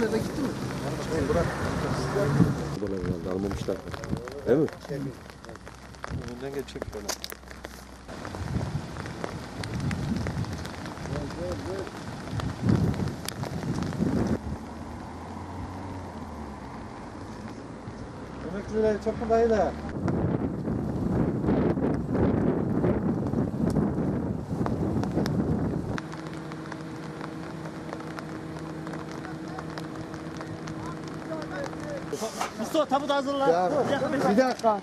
Nerede gitti mi? Buralar herhalde almamışlar. Değil mi? Önünden geçecek böyle. Emekliler çok dayı da? Mustafa tabut hazırla. Ya, bir dakika.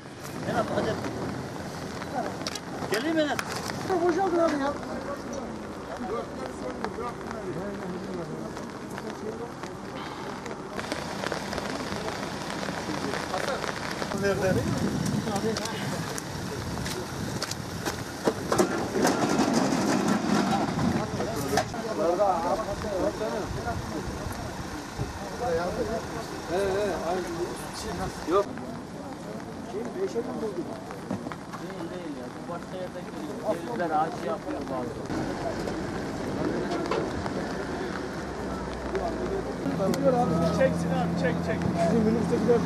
Geleyim Enes. Boşaldın abi ya. Nerede? Değil değil ya. Bu başka yerde gidiyor. Gelirler ağaç yapıyor bazı. Çeksin abi çek çek. Bizim minibüste gider.